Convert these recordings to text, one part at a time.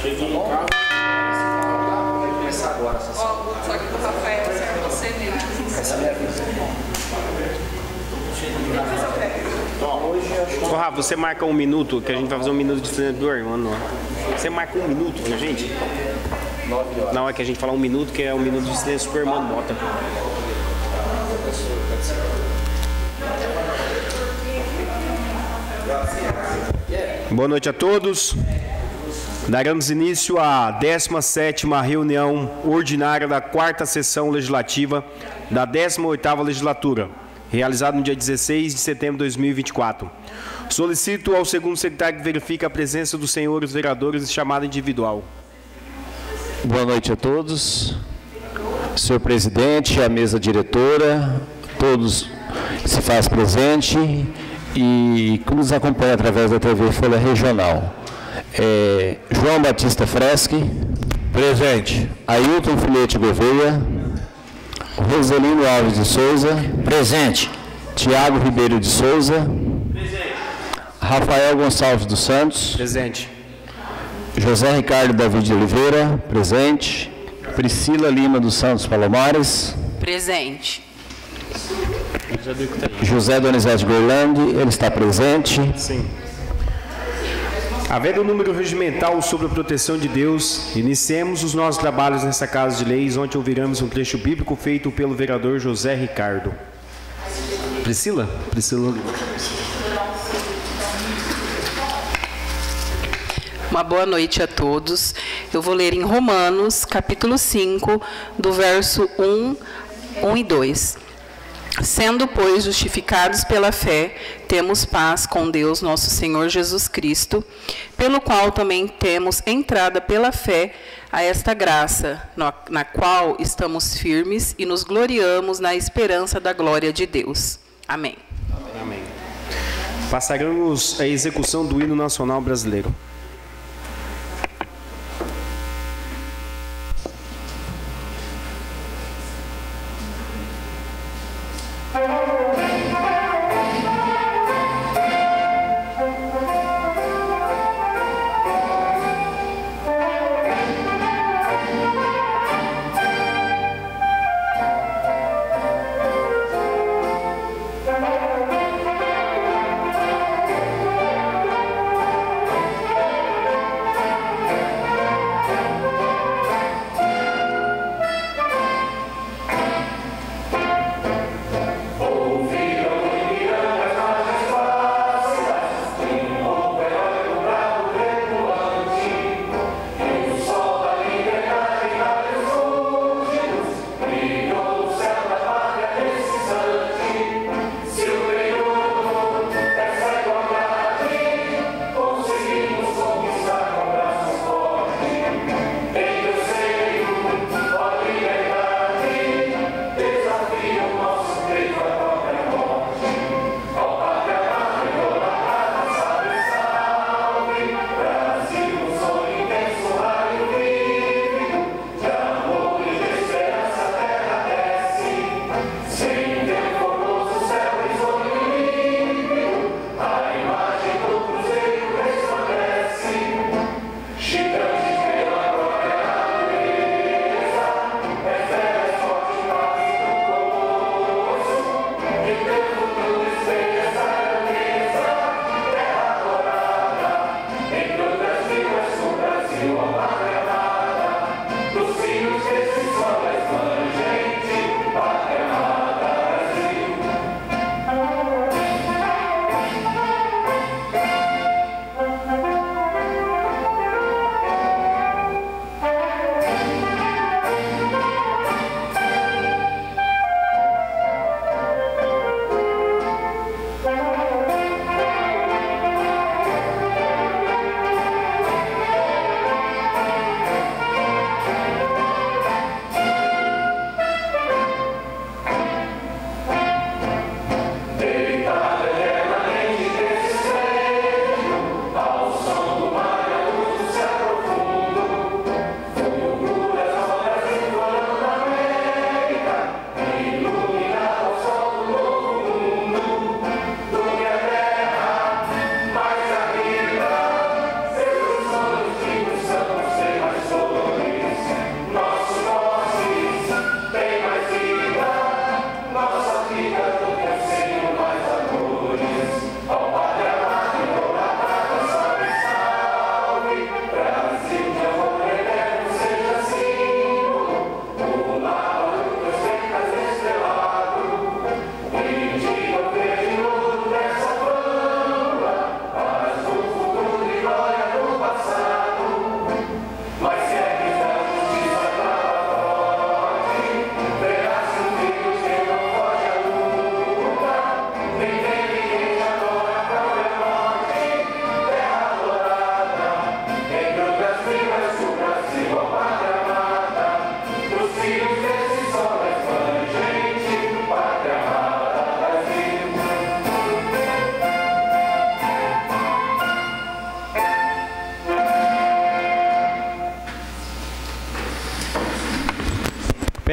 Cheguei em casa. Vai começar agora essa Ó, só que do Rafael serve você mesmo. Essa é a minha vida. Ô, Rafa, você marca um minuto, que a gente vai fazer um minuto de silêncio do irmão. Você marca um minuto pra gente? Na hora que a gente falar um minuto, que é um minuto de silêncio pro irmão Mota. Boa noite a todos. Daremos início à 17ª reunião ordinária da quarta sessão legislativa da 18ª legislatura, realizada no dia 16 de setembro de 2024. Solicito ao segundo secretário que verifique a presença dos senhores vereadores em chamada individual. Boa noite a todos. Senhor presidente, a mesa diretora, todos se faz presente e que nos acompanha através da TV Folha Regional. É, João Batista Freschi. Presente. Ailton Filete Gouveia. Roselino Alves de Souza. Presente. Tiago Ribeiro de Souza. Presente. Rafael Gonçalves dos Santos. Presente. José Ricardo David de Oliveira, presente. Priscila Lima dos Santos Palomares. Presente. José Donizete Gorlandi, ele está presente. Sim. Havendo o número regimental sobre a proteção de Deus, iniciemos os nossos trabalhos nessa Casa de Leis, onde ouviremos um trecho bíblico feito pelo vereador José Ricardo. Priscila? Priscila. Uma boa noite a todos. Eu vou ler em Romanos, capítulo 5, do verso 1, 1 e 2. Sendo, pois, justificados pela fé, temos paz com Deus, nosso Senhor Jesus Cristo, pelo qual também temos entrada pela fé a esta graça, na, qual estamos firmes e nos gloriamos na esperança da glória de Deus. Amém. Amém. Passaremos a execução do hino nacional brasileiro.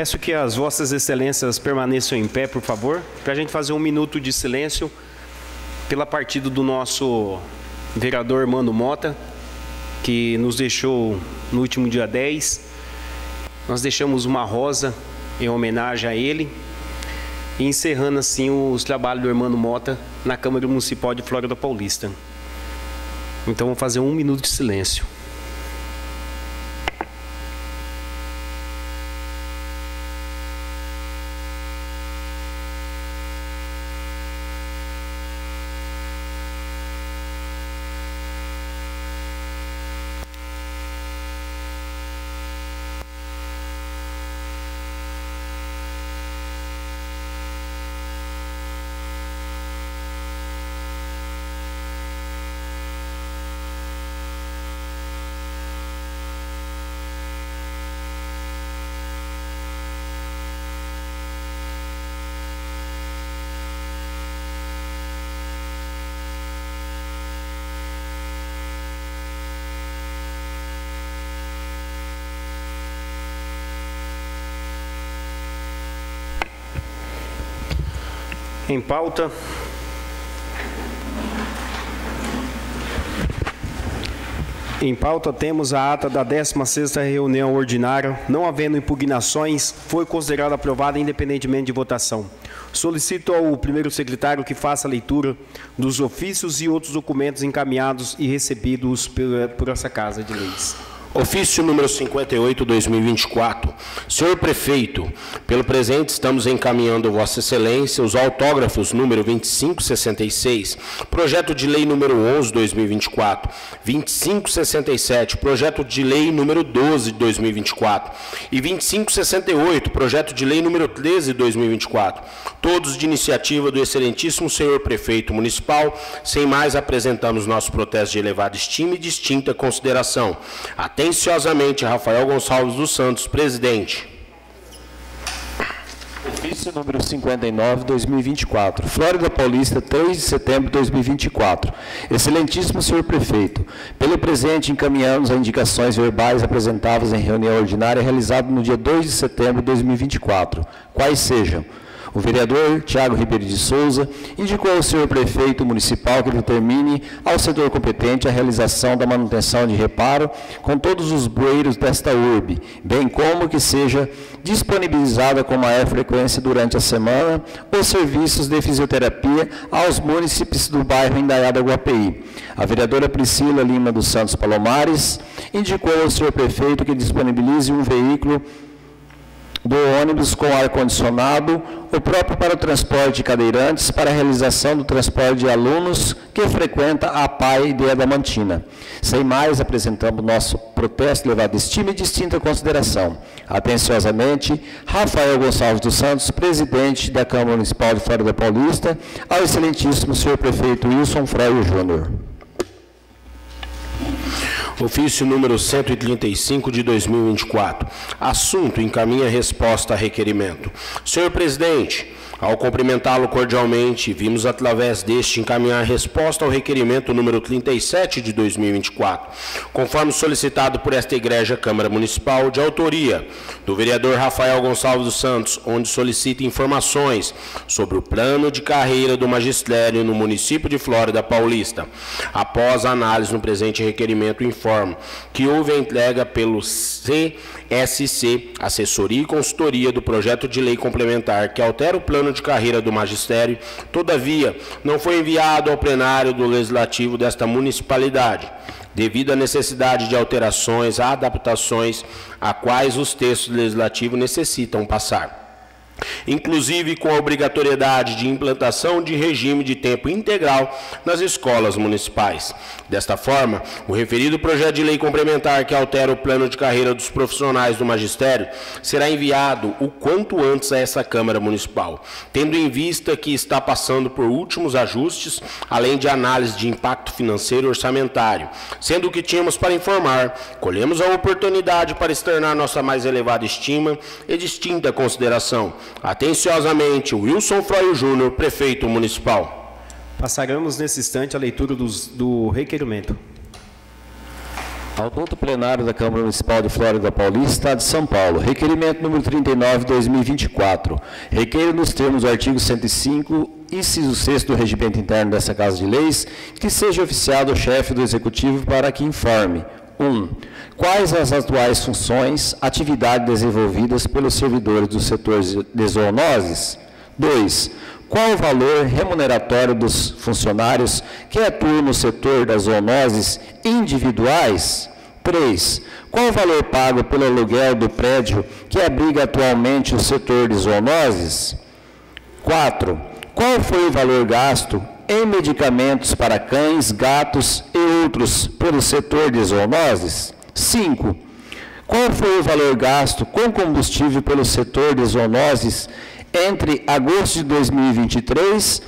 Peço que as vossas excelências permaneçam em pé, por favor, para a gente fazer um minuto de silêncio pela partida do nosso vereador Mano Mota, que nos deixou no último dia 10. Nós deixamos uma rosa em homenagem a ele encerrando assim os trabalhos do Hermano Mota na Câmara Municipal de Flórida Paulista. Então vamos fazer um minuto de silêncio. Em pauta. Em pauta temos a ata da 16ª reunião ordinária, não havendo impugnações, foi considerada aprovada independentemente de votação. Solicito ao primeiro secretário que faça a leitura dos ofícios e outros documentos encaminhados e recebidos por, essa Casa de Leis. Ofício número 58, 2024. Senhor Prefeito, pelo presente estamos encaminhando Vossa Excelência os autógrafos número 2566, projeto de lei número 11, 2024, 2567, projeto de lei número 12, 2024 e 2568, projeto de lei número 13, 2024, todos de iniciativa do excelentíssimo senhor Prefeito Municipal. Sem mais, apresentamos nosso protesto de elevada estima e distinta consideração. Até Atenciosamente, Rafael Gonçalves dos Santos, presidente. Ofício número 59, 2024. Flórida Paulista, 3 de setembro de 2024. Excelentíssimo senhor prefeito, pelo presente encaminhamos as indicações verbais apresentadas em reunião ordinária realizada no dia 2 de setembro de 2024, quais sejam o vereador Tiago Ribeiro de Souza indicou ao senhor prefeito municipal que determine ao setor competente a realização da manutenção de reparo com todos os bueiros desta urbe, bem como que seja disponibilizada com maior frequência durante a semana os serviços de fisioterapia aos municípios do bairro Indaiada Guapi. A vereadora Priscila Lima dos Santos Palomares indicou ao senhor prefeito que disponibilize um veículo do ônibus com ar-condicionado, o próprio para o transporte de cadeirantes, para a realização do transporte de alunos que frequenta a PAI de Adamantina. Sem mais, apresentamos nosso protesto levado estima e distinta consideração. Atenciosamente, Rafael Gonçalves dos Santos, presidente da Câmara Municipal de Flórida Paulista, ao excelentíssimo senhor prefeito Wilson Freire Júnior. Ofício número 135 de 2024. Assunto encaminha resposta a requerimento. Senhor presidente, ao cumprimentá-lo cordialmente, vimos através deste encaminhar resposta ao requerimento número 37 de 2024, conforme solicitado por esta Igreja Câmara Municipal, de autoria do vereador Rafael Gonçalves dos Santos, onde solicita informações sobre o plano de carreira do magistério no município de Flórida Paulista. Após a análise no presente requerimento, informo que houve a entrega pelo CSC, Assessoria e Consultoria do projeto de lei complementar que altera o plano ano de carreira do magistério, todavia, não foi enviado ao plenário do Legislativo desta municipalidade, devido à necessidade de alterações, adaptações a quais os textos legislativos necessitam passar inclusive com a obrigatoriedade de implantação de regime de tempo integral nas escolas municipais. Desta forma, o referido projeto de lei complementar que altera o plano de carreira dos profissionais do magistério será enviado o quanto antes a essa Câmara Municipal, tendo em vista que está passando por últimos ajustes, além de análise de impacto financeiro e orçamentário. Sendo o que tínhamos para informar, colhemos a oportunidade para externar nossa mais elevada estima e distinta consideração Atenciosamente, Wilson Froio Júnior, prefeito municipal. Passaremos nesse instante a leitura dos, do requerimento. Auto plenário da Câmara Municipal de Flórida Paulista, Estado de São Paulo. Requerimento número 39, 2024. Requeiro nos termos do artigo 105, inciso 6 do regimento interno dessa Casa de Leis, que seja oficiado o chefe do Executivo para que informe 1. Um, quais as atuais funções, atividades desenvolvidas pelos servidores do setor de zoonoses? 2. Qual o valor remuneratório dos funcionários que atuam no setor das zoonoses individuais? 3. Qual o valor pago pelo aluguel do prédio que abriga atualmente o setor de zoonoses? 4. Qual foi o valor gasto em medicamentos para cães, gatos e outros pelo setor de zoonoses? 5. Qual foi o valor gasto com combustível pelo setor de zoonoses entre agosto de 2023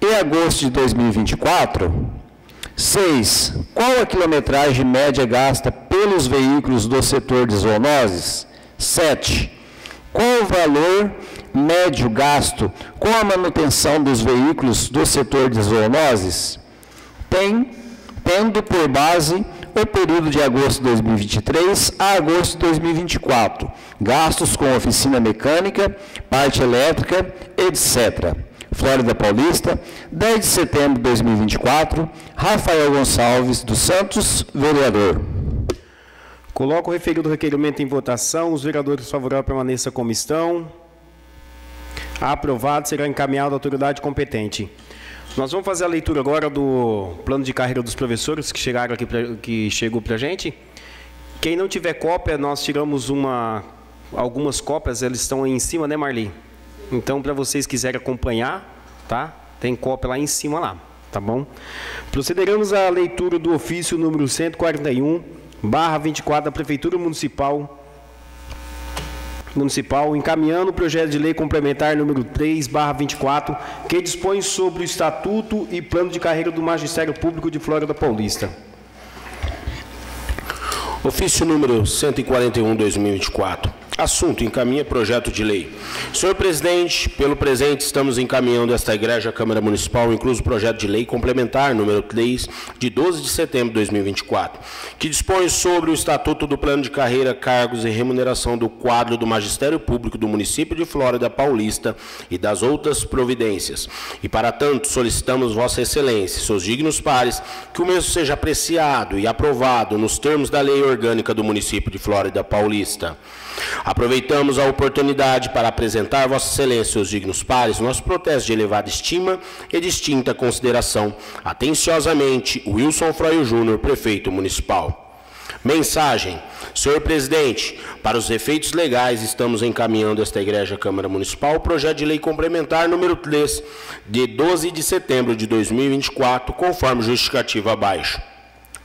e agosto de 2024? 6. Qual a quilometragem média gasta pelos veículos do setor de zoonoses? 7. Qual o valor médio gasto com a manutenção dos veículos do setor de zoonoses? Tem, tendo por base o período de agosto de 2023 a agosto de 2024, gastos com oficina mecânica, parte elétrica, etc. Flórida Paulista, 10 de setembro de 2024, Rafael Gonçalves dos Santos, vereador. Coloco o referido requerimento em votação. Os vereadores favoráveis permaneçam como estão. Aprovado, será encaminhado à autoridade competente. Nós vamos fazer a leitura agora do plano de carreira dos professores que chegaram aqui, pra, que chegou para a gente. Quem não tiver cópia, nós tiramos uma, algumas cópias, elas estão aí em cima, né, Marli? Então, para vocês quiserem acompanhar, tá? Tem cópia lá em cima lá, tá bom? Procederemos à leitura do ofício número 141, barra 24 da Prefeitura Municipal Municipal, encaminhando o projeto de lei complementar número 3, barra 24, que dispõe sobre o Estatuto e Plano de Carreira do Magistério Público de Flórida Paulista. Ofício número 141, 2024. Assunto: encaminha projeto de lei. Senhor presidente, pelo presente estamos encaminhando esta igreja à Câmara Municipal, incluso o projeto de lei complementar número 3 de 12 de setembro de 2024, que dispõe sobre o Estatuto do Plano de Carreira, Cargos e Remuneração do quadro do Magistério Público do município de Flórida Paulista e das outras providências. E para tanto solicitamos Vossa Excelência, seus dignos pares, que o mesmo seja apreciado e aprovado nos termos da Lei Orgânica do município de Flórida Paulista. Aproveitamos a oportunidade para apresentar Vossa Excelência os dignos pares nosso protesto de elevada estima e distinta consideração. Atenciosamente, Wilson Froio Júnior, prefeito municipal. Mensagem. Senhor presidente, para os efeitos legais, estamos encaminhando esta Igreja Câmara Municipal o projeto de lei complementar número 3, de 12 de setembro de 2024, conforme justificativo abaixo.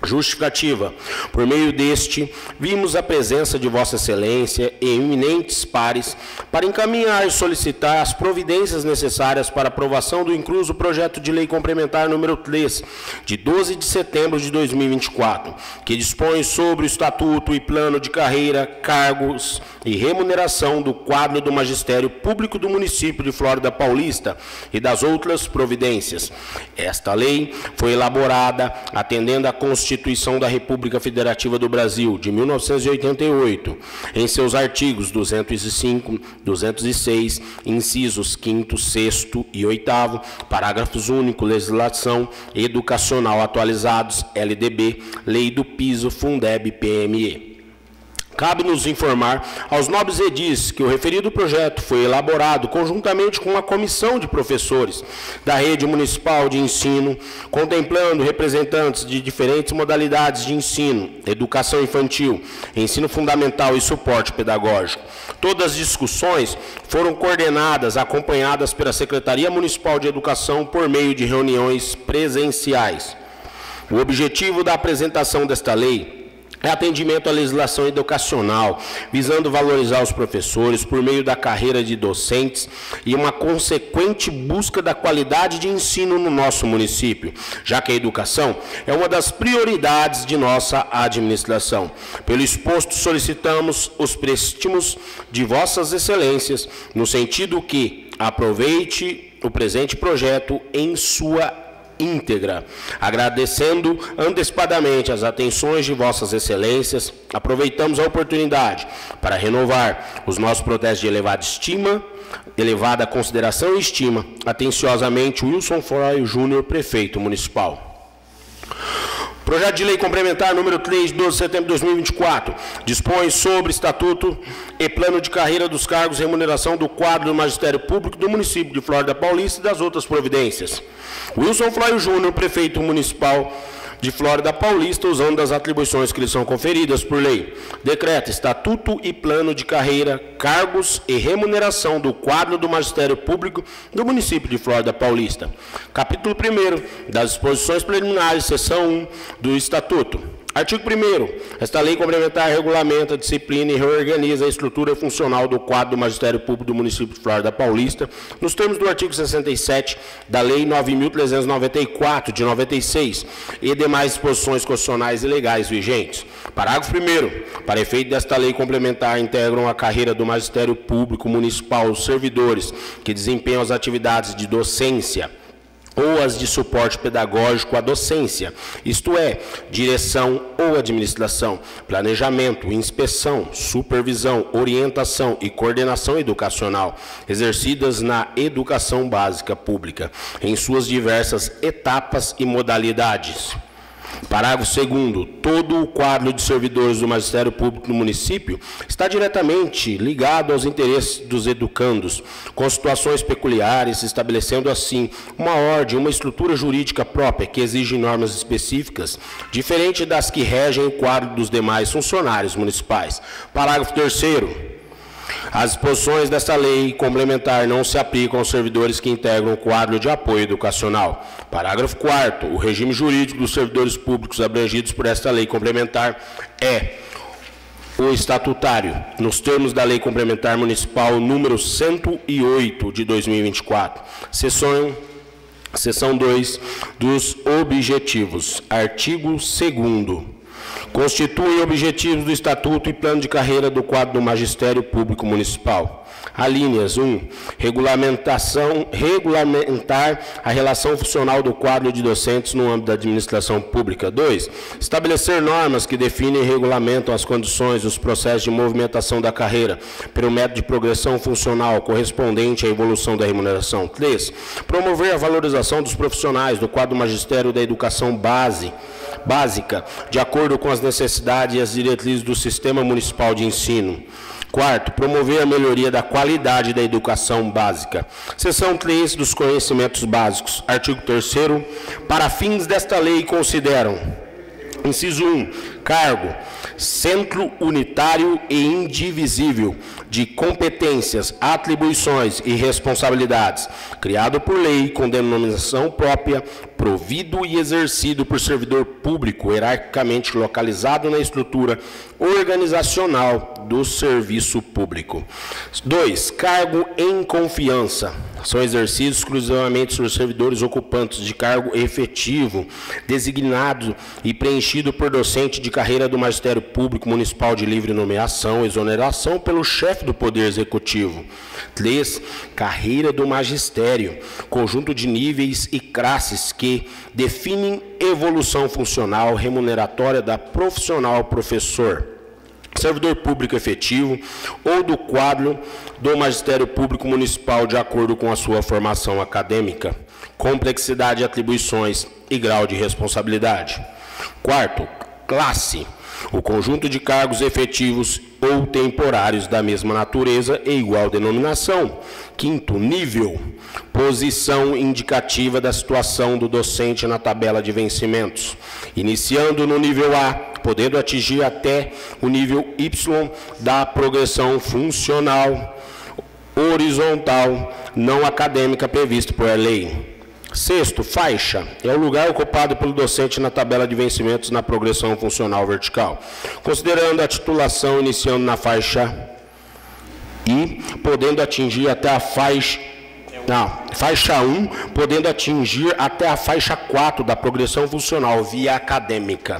Justificativa. Por meio deste, vimos a presença de Vossa Excelência e eminentes pares para encaminhar e solicitar as providências necessárias para aprovação do incluso projeto de lei complementar número 3, de 12 de setembro de 2024, que dispõe sobre o estatuto e plano de carreira, cargos e remuneração do quadro do magistério público do município de Flórida Paulista e das outras providências. Esta lei foi elaborada atendendo à Constituição Constituição da República Federativa do Brasil, de 1988, em seus artigos 205, 206, incisos 5, 6 e 8, parágrafos únicos, legislação educacional atualizados, LDB, Lei do Piso, Fundeb, PME. Cabe-nos informar aos nobres edis que o referido projeto foi elaborado conjuntamente com uma comissão de professores da rede municipal de ensino, contemplando representantes de diferentes modalidades de ensino, educação infantil, ensino fundamental e suporte pedagógico. Todas as discussões foram coordenadas, acompanhadas pela Secretaria Municipal de Educação por meio de reuniões presenciais. O objetivo da apresentação desta lei atendimento à legislação educacional, visando valorizar os professores por meio da carreira de docentes e uma consequente busca da qualidade de ensino no nosso município, já que a educação é uma das prioridades de nossa administração. Pelo exposto, solicitamos os préstimos de vossas excelências, no sentido que aproveite o presente projeto em sua íntegra. Agradecendo antecipadamente as atenções de Vossas Excelências, aproveitamos a oportunidade para renovar os nossos protestos de elevada estima, elevada consideração e estima. Atenciosamente, Wilson Foy Júnior, prefeito municipal. Projeto de lei complementar número 3, 12 de setembro de 2024, dispõe sobre estatuto e plano de carreira dos cargos e remuneração do quadro do Magistério Público do município de Flórida Paulista e das outras providências. Wilson Flávio Júnior, prefeito municipal de Flórida Paulista, usando das atribuições que lhe são conferidas por lei. Decreta estatuto e plano de carreira, cargos e remuneração do quadro do Magistério Público do município de Flórida Paulista. Capítulo 1 das disposições preliminares, seção 1 do estatuto. Artigo 1 Esta lei complementar regulamenta disciplina e reorganiza a estrutura funcional do quadro do Magistério Público do município de Flórida Paulista, nos termos do artigo 67 da Lei 9.394, de 96, e demais disposições constitucionais e legais vigentes. Parágrafo 1 Para efeito desta lei complementar, integram a carreira do Magistério Público Municipal os servidores que desempenham as atividades de docência, ou as de suporte pedagógico à docência, isto é, direção ou administração, planejamento, inspeção, supervisão, orientação e coordenação educacional, exercidas na educação básica pública, em suas diversas etapas e modalidades. Parágrafo 2 Todo o quadro de servidores do Magistério Público no município está diretamente ligado aos interesses dos educandos, com situações peculiares, estabelecendo assim uma ordem, uma estrutura jurídica própria que exige normas específicas, diferente das que regem o quadro dos demais funcionários municipais. Parágrafo 3 as disposições desta lei complementar não se aplicam aos servidores que integram o quadro de apoio educacional. Parágrafo 4 O regime jurídico dos servidores públicos abrangidos por esta lei complementar é o estatutário, nos termos da Lei Complementar Municipal número 108 de 2024. Seção Seção 2 dos objetivos. Artigo 2 constituem objetivos do Estatuto e Plano de Carreira do quadro do Magistério Público Municipal. Alíneas 1. Um, regulamentação, regulamentar a relação funcional do quadro de docentes no âmbito da administração pública. 2. Estabelecer normas que definem e regulamentam as condições dos processos de movimentação da carreira pelo método de progressão funcional correspondente à evolução da remuneração. 3. Promover a valorização dos profissionais do quadro magistério da educação base básica, de acordo com as necessidades e as diretrizes do Sistema Municipal de Ensino. Quarto, promover a melhoria da qualidade da educação básica. Seção 3 dos conhecimentos básicos. Artigo 3 Para fins desta lei consideram Inciso 1. Cargo. Centro unitário e indivisível de competências, atribuições e responsabilidades, criado por lei com denominação própria, provido e exercido por servidor público hierarquicamente localizado na estrutura organizacional do serviço público. 2. Cargo em confiança. São exercidos exclusivamente por servidores ocupantes de cargo efetivo, designado e preenchido por docente de carreira do Magistério Público Municipal de livre nomeação, exoneração pelo chefe do Poder Executivo. 3. Carreira do magistério, conjunto de níveis e classes que definem evolução funcional remuneratória da profissional professor servidor público efetivo ou do quadro do Magistério Público Municipal de acordo com a sua formação acadêmica, complexidade de atribuições e grau de responsabilidade. Quarto, classe o conjunto de cargos efetivos ou temporários da mesma natureza e igual denominação. Quinto, nível, posição indicativa da situação do docente na tabela de vencimentos, iniciando no nível A, podendo atingir até o nível Y da progressão funcional horizontal não acadêmica previsto por lei. Sexto, faixa. É o lugar ocupado pelo docente na tabela de vencimentos na progressão funcional vertical. Considerando a titulação iniciando na faixa I, podendo atingir até a faixa não, faixa 1, podendo atingir até a faixa 4 da progressão funcional via acadêmica.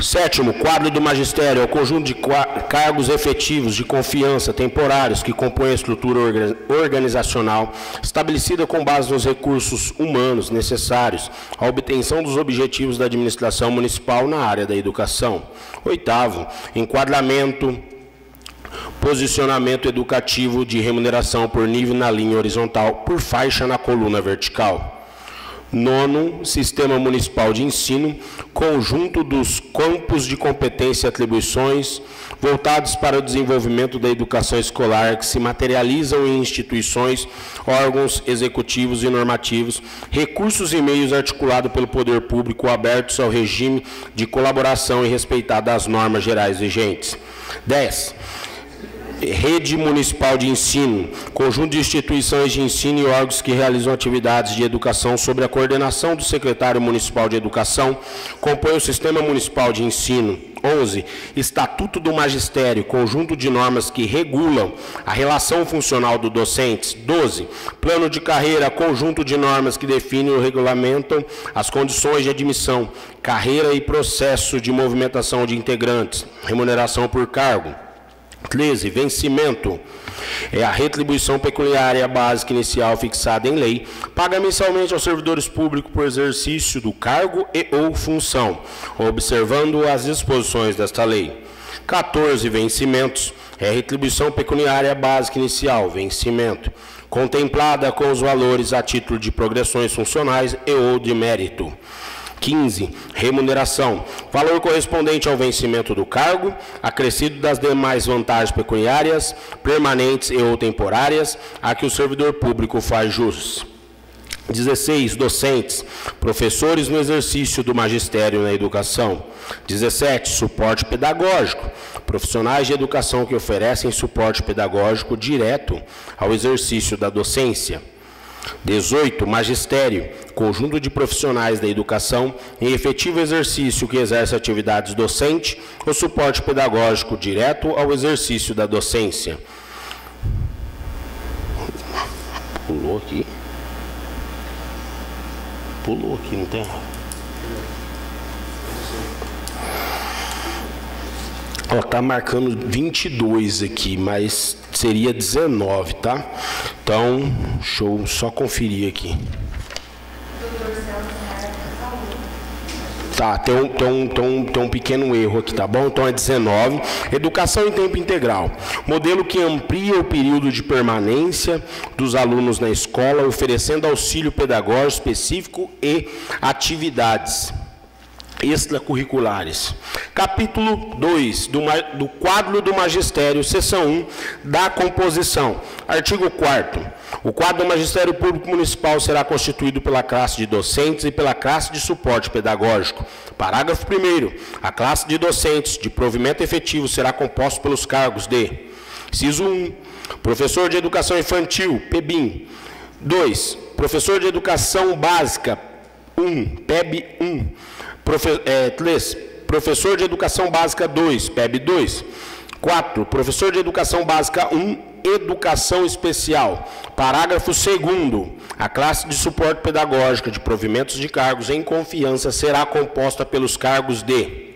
Sétimo, quadro do magistério é o conjunto de cargos efetivos de confiança temporários que compõem a estrutura orga- organizacional estabelecida com base nos recursos humanos necessários à obtenção dos objetivos da administração municipal na área da educação. Oitavo, enquadramento posicionamento educativo de remuneração por nível na linha horizontal, por faixa na coluna vertical. Nono, Sistema Municipal de Ensino, conjunto dos campos de competência e atribuições voltados para o desenvolvimento da educação escolar que se materializam em instituições, órgãos executivos e normativos, recursos e meios articulados pelo poder público abertos ao regime de colaboração e respeitadas as normas gerais vigentes. 10. Rede Municipal de Ensino, conjunto de instituições de ensino e órgãos que realizam atividades de educação sob a coordenação do secretário municipal de educação, compõe o Sistema Municipal de Ensino. 11. Estatuto do Magistério, conjunto de normas que regulam a relação funcional do docentes. 12. Plano de carreira, conjunto de normas que definem ou regulamentam as condições de admissão, carreira e processo de movimentação de integrantes, remuneração por cargo. 13. Vencimento. É a retribuição pecuniária básica inicial fixada em lei, paga mensalmente aos servidores públicos por exercício do cargo e ou função, observando as disposições desta lei. 14. Vencimentos. É a retribuição pecuniária básica inicial, vencimento, contemplada com os valores a título de progressões funcionais e ou de mérito. 15. Remuneração. Valor correspondente ao vencimento do cargo, acrescido das demais vantagens pecuniárias, permanentes e ou temporárias, a que o servidor público faz jus. 16. Docentes, professores no exercício do magistério na educação. 17. Suporte pedagógico, profissionais de educação que oferecem suporte pedagógico direto ao exercício da docência. 18. Magistério, conjunto de profissionais da educação em efetivo exercício que exerce atividades docente ou suporte pedagógico direto ao exercício da docência. Pulou aqui. Pulou aqui, não tem? Ó, tá marcando 22 aqui, mas seria 19, tá? Então, eu só conferir aqui. Tá, tem um, tem, um, tem, um, tem um pequeno erro aqui, tá bom? Então é 19. Educação em tempo integral. Modelo que amplia o período de permanência dos alunos na escola, oferecendo auxílio pedagógico específico e atividades extracurriculares. Capítulo 2 do, do quadro do magistério, seção 1 da composição. Artigo 4 O quadro do magistério público municipal será constituído pela classe de docentes e pela classe de suporte pedagógico. Parágrafo 1 A classe de docentes de provimento efetivo será composta pelos cargos de Inciso 1 Professor de Educação Infantil, PEBIM. 2. Professor de Educação Básica, 1, PEB 1. Profe, é, 3. Professor de Educação Básica 2, PEB 2. 4. Professor de Educação Básica 1, Educação Especial. Parágrafo 2 A classe de suporte pedagógico de provimentos de cargos em confiança será composta pelos cargos de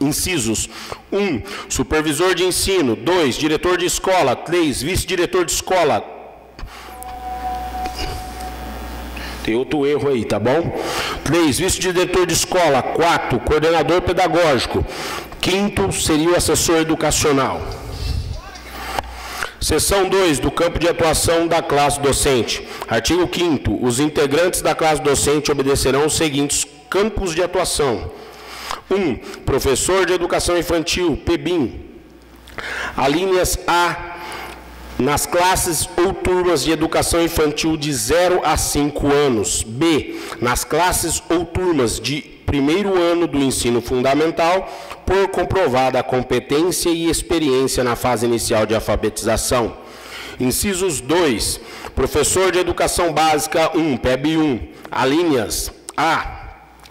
Incisos 1. Supervisor de ensino. 2. Diretor de escola. 3. Vice-diretor de escola. Tem outro erro aí, tá bom? 3. Vice-diretor de escola. 4. Coordenador pedagógico. Quinto seria o assessor educacional. Seção 2 do campo de atuação da classe docente. Artigo 5 Os integrantes da classe docente obedecerão os seguintes campos de atuação. 1. Um, professor de educação infantil, PEBIM. Alíneas A nas classes ou turmas de educação infantil de 0 a 5 anos. B. Nas classes ou turmas de primeiro ano do ensino fundamental, por comprovada competência e experiência na fase inicial de alfabetização. Incisos 2. Professor de educação básica 1, PEB 1. Alíneas A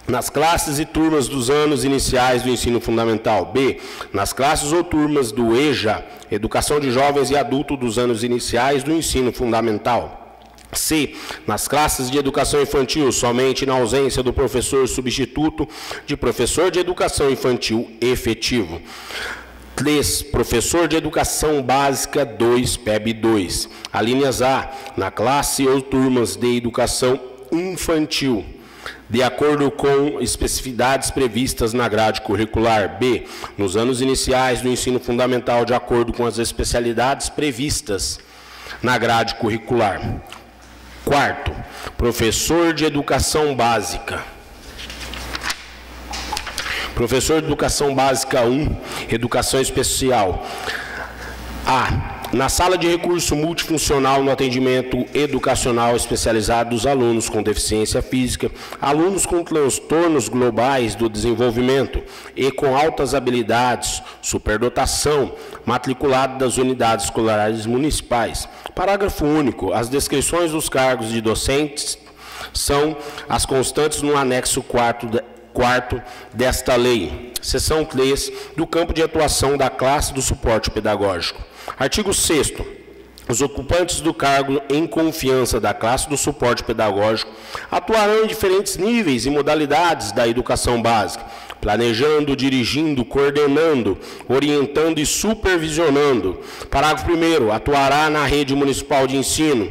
nas classes e turmas dos anos iniciais do ensino fundamental. B. Nas classes ou turmas do EJA, Educação de Jovens e Adultos dos anos iniciais do ensino fundamental. C. Nas classes de educação infantil, somente na ausência do professor substituto de professor de educação infantil efetivo. 3. Professor de Educação Básica 2, PEB 2. Alíneas A. Na classe ou turmas de educação infantil, de acordo com especificidades previstas na grade curricular. B. Nos anos iniciais do ensino fundamental, de acordo com as especialidades previstas na grade curricular. Quarto, professor de educação básica. Professor de Educação Básica 1, Educação Especial. A. Na sala de recurso multifuncional no atendimento educacional especializado dos alunos com deficiência física, alunos com transtornos globais do desenvolvimento e com altas habilidades, superdotação, matriculado das unidades escolares municipais. Parágrafo único. As descrições dos cargos de docentes são as constantes no anexo 4 quarto desta lei. Seção 3 do campo de atuação da classe do suporte pedagógico. Artigo 6 os ocupantes do cargo em confiança da classe do suporte pedagógico atuarão em diferentes níveis e modalidades da educação básica, planejando, dirigindo, coordenando, orientando e supervisionando. Parágrafo 1 atuará na rede municipal de ensino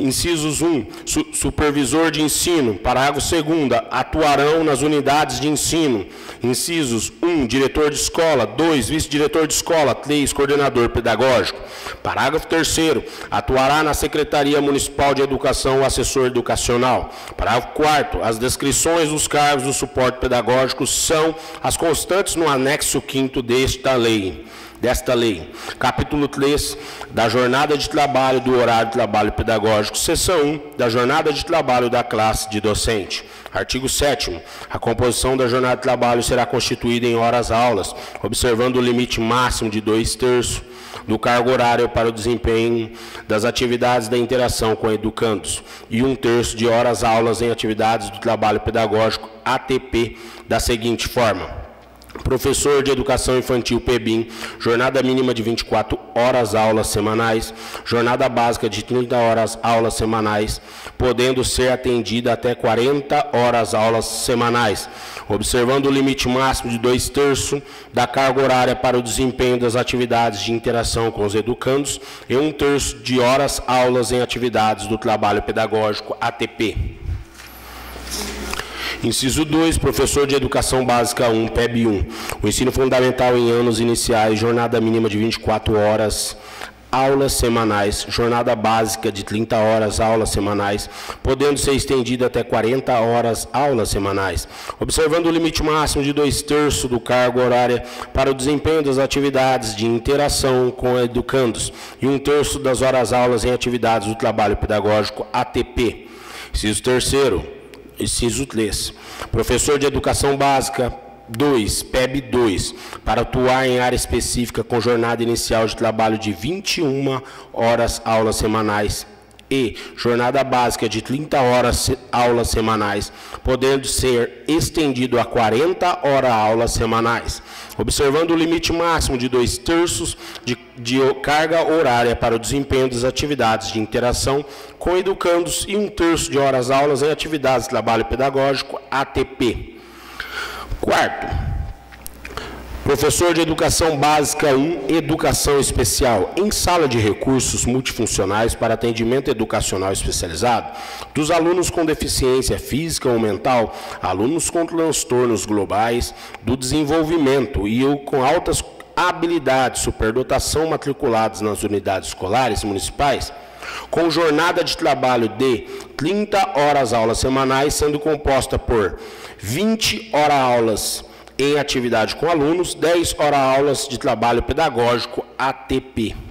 Incisos 1, su supervisor de ensino. Parágrafo 2 atuarão nas unidades de ensino. Incisos 1, diretor de escola. 2, vice-diretor de escola. 3, coordenador pedagógico. Parágrafo 3 atuará na Secretaria Municipal de Educação o assessor educacional. Parágrafo 4 as descrições dos cargos do suporte pedagógico são as constantes no anexo 5 desta lei desta lei. Capítulo 3 da jornada de trabalho do horário de trabalho pedagógico, seção 1 da jornada de trabalho da classe de docente. Artigo 7 A composição da jornada de trabalho será constituída em horas-aulas, observando o limite máximo de dois terços do cargo horário para o desempenho das atividades da interação com educandos e um terço de horas-aulas em atividades do trabalho pedagógico ATP da seguinte forma Professor de Educação Infantil PEBIM, jornada mínima de 24 horas aulas semanais, jornada básica de 30 horas aulas semanais, podendo ser atendida até 40 horas aulas semanais, observando o limite máximo de dois terços da carga horária para o desempenho das atividades de interação com os educandos e um terço de horas aulas em atividades do trabalho pedagógico ATP. Inciso 2, professor de Educação Básica 1, PEB 1. O ensino fundamental em anos iniciais, jornada mínima de 24 horas, aulas semanais, jornada básica de 30 horas, aulas semanais, podendo ser estendida até 40 horas, aulas semanais, observando o limite máximo de dois terços do cargo horário para o desempenho das atividades de interação com educandos e um terço das horas-aulas em atividades do trabalho pedagógico ATP. Inciso terceiro, inciso 3. Professor de Educação Básica 2, PEB 2, para atuar em área específica com jornada inicial de trabalho de 21 horas aulas semanais e jornada básica de 30 horas aulas semanais, podendo ser estendido a 40 horas aulas semanais, observando o limite máximo de dois terços de, de carga horária para o desempenho das atividades de interação com educandos e um terço de horas aulas em atividades de trabalho pedagógico ATP. Quarto, Professor de Educação Básica 1, Educação Especial, em sala de recursos multifuncionais para atendimento educacional especializado dos alunos com deficiência física ou mental, alunos com transtornos globais do desenvolvimento e com altas habilidades, superdotação matriculados nas unidades escolares municipais, com jornada de trabalho de 30 horas aulas semanais, sendo composta por 20 horas aulas em atividade com alunos, 10 horas aulas de trabalho pedagógico ATP.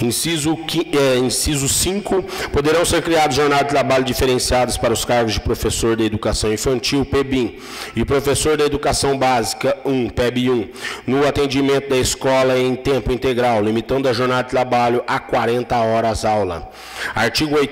Inciso, é, inciso 5, poderão ser criados jornadas de trabalho diferenciadas para os cargos de professor da educação infantil, PEBIM, e professor da educação básica 1, PEB1, no atendimento da escola em tempo integral, limitando a jornada de trabalho a 40 horas aula. Artigo 8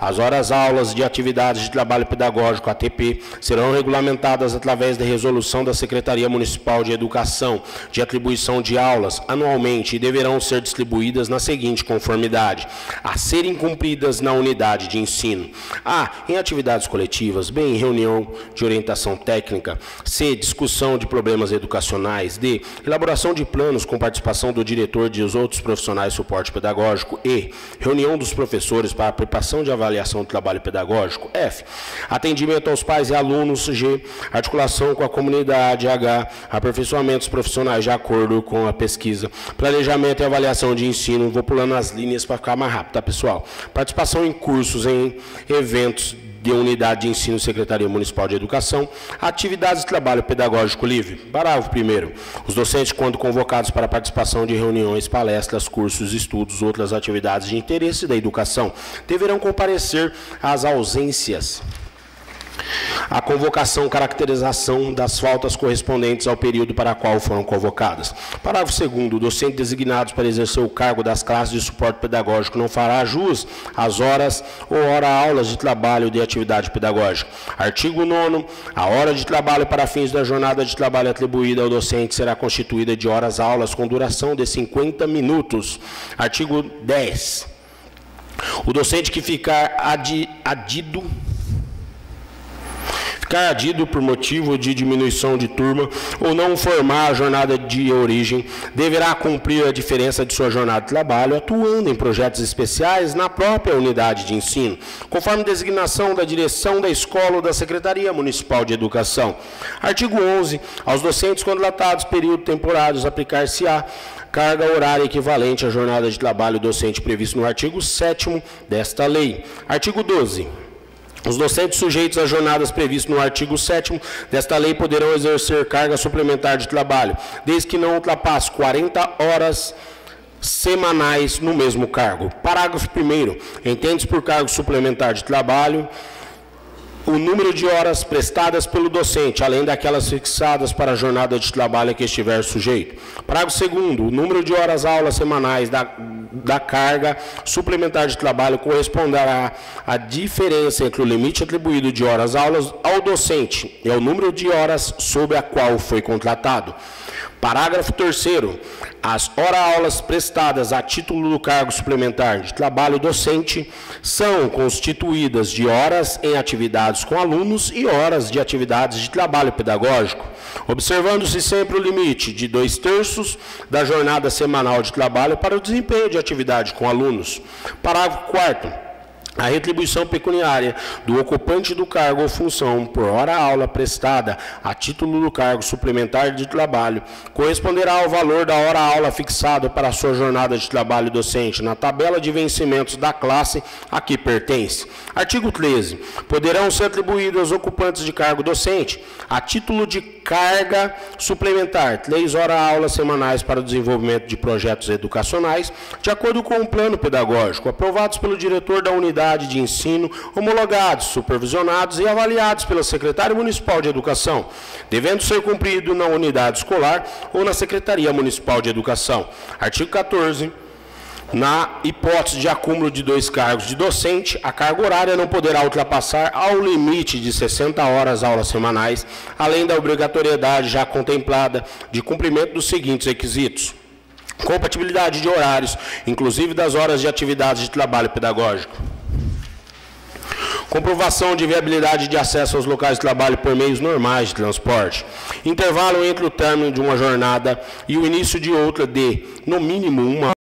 as horas aulas de atividades de trabalho pedagógico, ATP, serão regulamentadas através da resolução da Secretaria Municipal de Educação de atribuição de aulas anualmente e deverão ser distribuídas nas seguinte conformidade: a serem cumpridas na unidade de ensino. A. Em atividades coletivas. B. Em reunião de orientação técnica. C. Discussão de problemas educacionais. D. Elaboração de planos com participação do diretor e dos outros profissionais de suporte pedagógico. E. Reunião dos professores para a preparação de avaliação do trabalho pedagógico. F. Atendimento aos pais e alunos. G. Articulação com a comunidade. H. Aperfeiçoamentos profissionais de acordo com a pesquisa. Planejamento e avaliação de ensino. Vou pulando as linhas para ficar mais rápido, tá, pessoal? Participação em cursos, em eventos de unidade de ensino Secretaria Municipal de Educação, atividades de trabalho pedagógico livre. Parágrafo 1 Os docentes, quando convocados para participação de reuniões, palestras, cursos, estudos, outras atividades de interesse da educação, deverão comparecer às ausências a convocação, caracterização das faltas correspondentes ao período para qual foram convocadas. Parágrafo 2 docente designados para exercer o cargo das classes de suporte pedagógico não fará jus às horas ou hora-aulas de trabalho de atividade pedagógica. Artigo 9 a hora de trabalho para fins da jornada de trabalho atribuída ao docente será constituída de horas-aulas com duração de 50 minutos. Artigo 10 o docente que ficar adi, adido ficar adido por motivo de diminuição de turma ou não formar a jornada de origem, deverá cumprir a diferença de sua jornada de trabalho atuando em projetos especiais na própria unidade de ensino, conforme designação da direção da escola ou da Secretaria Municipal de Educação. Artigo 11. Aos docentes contratados período temporários aplicar-se-á carga horária equivalente à jornada de trabalho docente previsto no artigo 7 desta lei. Artigo 12. Os docentes sujeitos às jornadas previstas no artigo 7 desta lei poderão exercer carga suplementar de trabalho, desde que não ultrapasse 40 horas semanais no mesmo cargo. Parágrafo 1 Entende-se por cargo suplementar de trabalho o número de horas prestadas pelo docente, além daquelas fixadas para a jornada de trabalho a que estiver sujeito. Parágrafo 2 o número de horas aulas semanais da, da carga suplementar de trabalho corresponderá à diferença entre o limite atribuído de horas aulas ao docente e ao número de horas sobre a qual foi contratado. Parágrafo 3 As hora-aulas prestadas a título do cargo suplementar de trabalho docente são constituídas de horas em atividades com alunos e horas de atividades de trabalho pedagógico, observando-se sempre o limite de dois terços da jornada semanal de trabalho para o desempenho de atividade com alunos. Parágrafo 4 a retribuição pecuniária do ocupante do cargo ou função por hora-aula prestada a título do cargo suplementar de trabalho corresponderá ao valor da hora-aula fixado para a sua jornada de trabalho docente na tabela de vencimentos da classe a que pertence. Artigo 13. Poderão ser atribuídos aos ocupantes de cargo docente, a título de carga suplementar, três horas-aulas semanais para o desenvolvimento de projetos educacionais, de acordo com o plano pedagógico, aprovados pelo diretor da unidade unidade de ensino, homologados, supervisionados e avaliados pela Secretaria Municipal de Educação, devendo ser cumprido na unidade escolar ou na Secretaria Municipal de Educação. Artigo 14. Na hipótese de acúmulo de dois cargos de docente, a carga horária não poderá ultrapassar ao limite de 60 horas aulas semanais, além da obrigatoriedade já contemplada de cumprimento dos seguintes requisitos: compatibilidade de horários, inclusive das horas de atividades de trabalho pedagógico Comprovação de viabilidade de acesso aos locais de trabalho por meios normais de transporte. Intervalo entre o término de uma jornada e o início de outra de, no mínimo, uma